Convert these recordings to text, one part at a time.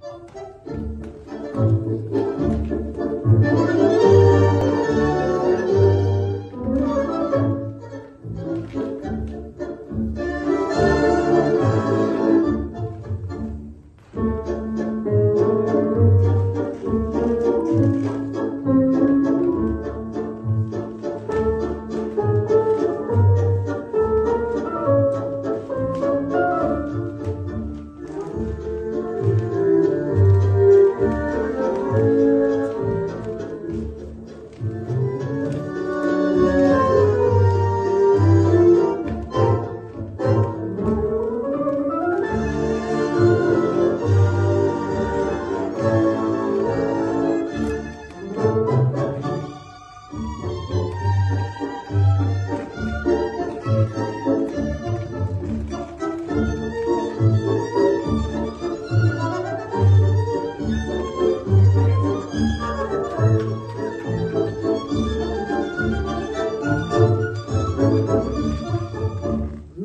Música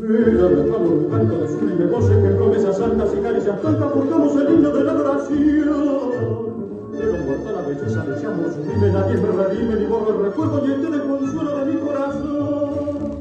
Ella me un canto de sublime voz en que promesas santas y caricias tantas portamos el himno de la adoración. Pero mortal la belleza deseamos sublime, nadie me redime ni borra el recuerdo y el consuelo de mi corazón.